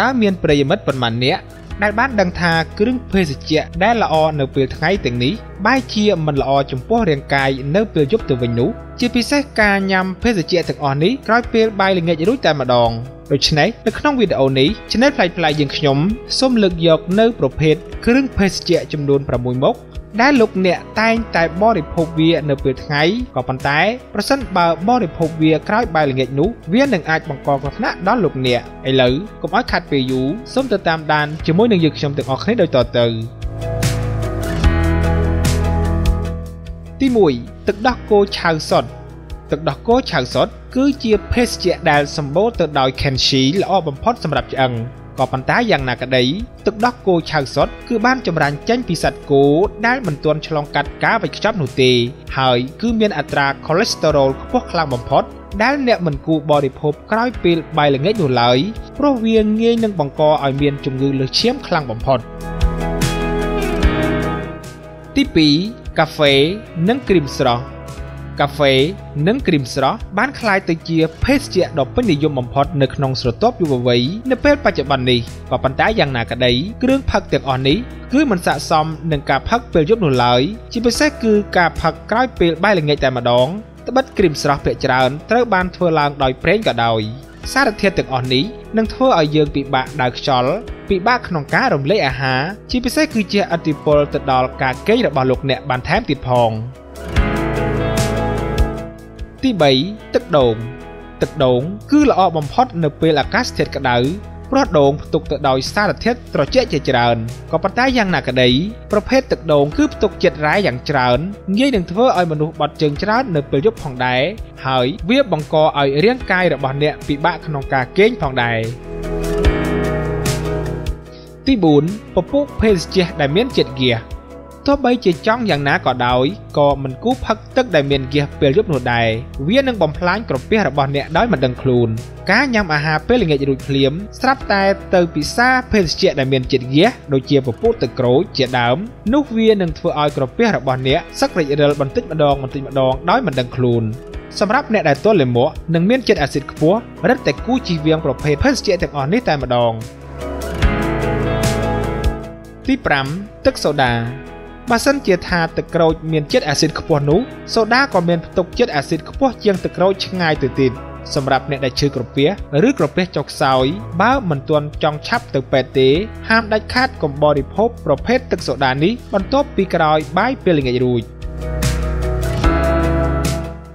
តើមានប្រិយមិត្តប៉ុន្មាននាក់ដែលបានដឹងថាគ្រឿងភេសជ្ជៈដែលល្អនៅពេលថ្ងៃទាំងនេះបែរជាមិនល្អចំពោះរាងកាយនៅពេលយប់ទៅវិញនោះជាពិសេសការញ៉ាំភេសជ្ជៈទាំងអស់នេះក្រោយពេលបាយល្ងាចរួចតែម្ដងដូច្នេះនៅក្នុងវីដេអូនេះ Channel ផ្លាយផ្លាយយើងខ្ញុំសូមលើកយកនៅប្រភេទគ្រឿងភេសជ្ជៈចំនួន6មុខ ដែលលោកអ្នកតែងតែបរិភោគវានៅពេលថ្ងៃក៏ប៉ុន្តែប្រសិនបើបរិភោគវាក្រោយបាយល្ងាចនោះវានឹងអាចបង្កគ្រោះថ្នាក់ដល់លោកអ្នកឥឡូវកុំឲ្យខាត់ពេលយូរសូមទៅតាមដានជាមួយនឹងយើងខ្ញុំទាំងអស់គ្នាដូចតទៅទី1ទឹកដោះគោឆៅសុតទឹកដោះគោឆៅសុតគឺជាភេសជ្ជៈដែលសម្បូរទៅដោយ canxi ល្អបំផុតសម្រាប់ឆ្អឹង ក៏ប៉ុន្តែយ៉ាងណាក្តីទឹកដោះគោឆៅសុតគឺបានចម្រាញ់ចេញពីសត្វគោដែលមិនទាន់ឆ្លងកាត់ការវេចខ្ចប់នោះទេហើយគឺមានអត្រា cholesterol ខ្ពស់ខ្លាំងបំផុតដែលអ្នកមិនគួរបរិភោគក្រោយពេលបាយល្ងាចនោះឡើយព្រោះវាងាយនឹងបង្កឲ្យមានជំងឺលើសឈាមខ្លាំងបំផុតទី2កាហ្វេនិងគ្រីមស្រស់ កាហ្វេ និងគ្រីមស្រស់បានក្លាយទៅជាភេសជ្ជៈដ៏ពេញនិយមបំផុតនៅក្នុងស្រទាប់យុវវ័យនៅពេលបច្ចុប្បន្ននេះក៏ប៉ុន្តែយ៉ាងណាក្តីគ្រឿងផឹកទាំងអស់នេះគឺមិនស័ក្តិសមនឹងការផឹកពេលយប់នោះឡើយជាពិសេសគឺការផឹកក្រោយពេលបាយល្ងាចតែម្ដងត្បិតគ្រីមស្រស់ភាគច្រើនត្រូវបានធ្វើឡើងដោយប្រេងក៏ដោយសារធាតុទាំងអស់នេះនឹងធ្វើឲ្យយើងពិបាកដើរខ្យល់ពិបាកក្នុងការរំលាយអាហារជាពិសេសគឺជាអតិពលទៅដល់ការគេងរបស់លោកអ្នកបានថែមទៀតផង។ ទី3ទឹកដូងទឹកដូងគឺល្អបំផុតនៅពេលអាកាសធាតុក្តៅព្រោះដូងផ្ទុកទៅដោយសារធាតុត្រជាក់ជាច្រើនក៏ប៉ុន្តែយ៉ាងណាក្តីប្រភេទទឹកដូងគឺផ្ទុកជាតិរ៉ែយ៉ាងច្រើនងាយនឹងធ្វើឲ្យមនុស្សបាត់ជើងច្រើននៅពេលយប់ផងដែរហើយវាបង្កឲ្យរាងកាយរបស់អ្នកពិបាកក្នុងការគេងផងដែរទី4ពពុះភេសជ្ជៈដែលមានជាតិហ្គាស ទោះបីជាចង់យ៉ាងណាក៏ដោយក៏មិនគួរផឹកទឹកដែលមានហ្គាសពេលយប់នោះដែរវានឹងបំផ្លាញក្រពះរបស់អ្នកដោយមិនដឹងខ្លួនការញ៉ាំអាហារពេលល្ងាចរួចភ្លាមស្រាប់តែទៅពិសាភេសជ្ជៈដែលមានជាតិហ្គាសដូចជាពពុះទឹកក្រូចជាដើមនោះវានឹងធ្វើឲ្យក្រពះរបស់អ្នកសឹករិចរិលបន្តិចម្ដងបន្តិចម្ដងដោយមិនដឹងខ្លួនសម្រាប់អ្នកដែលទល់លាមកនិងមានជាតិអាស៊ីតខ្ពស់រឹតតែគូជិះវៀងប្រភេទភេសជ្ជៈទាំងអស់នេះតែម្ដងទី5ទឹកសូដា បើសិនជាថាទឹកក្រូចមានជាតិអាស៊ីតខ្ពស់នោះសូដាក៏មានផ្ទុកជាតិអាស៊ីតខ្ពស់ជាងទឹកក្រូចឆ្ងាយទៅទៀតសម្រាប់អ្នកដែលឈឺក្រពះឬក្រពះចុកខ្សោយបើមិនទាន់ចង់ឆាប់ទៅពេទ្យទេហាមដាច់ខាតកុំបរិភោគប្រភេទទឹកសូដានេះបន្ទាប់ពីក្រោយបាយពេលល្ងាចរួច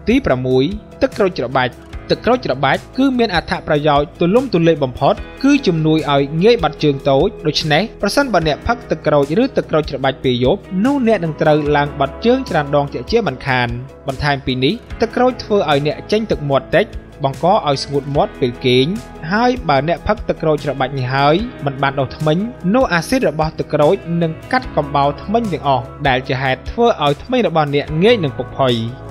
ទី6ទឹកក្រូចច្របាច់ ទឹកក្រូចច្របាច់គឺមានអត្ថប្រយោជន៍ទូលំទូលាយបំផុតគឺជំនួយឲ្យងាយបាត់ជើងតូចដូច្នេះប្រសិនបើអ្នកផឹកទឹកក្រូចឬទឹកក្រូចច្របាច់ពេលយប់នោះអ្នកនឹងត្រូវឡើងបាត់ជើងច្រើនដងជាជាមិនខានបន្ថែមពីនេះទឹកក្រូចធ្វើឲ្យអ្នកចេញទឹកមាត់តិចបង្កឲ្យស្ងួតមាត់ពេលគេងហើយបើអ្នកផឹកទឹកក្រូចច្របាច់នេះហើយមិនបានដុសធ្មេញនោះអាស៊ីតរបស់ទឹកក្រូចនឹងកាត់កំបោរធ្មេញទាំងអស់ដែលជាហេតុធ្វើឲ្យធ្មេញរបស់អ្នកងាយនឹងពុកផុយ។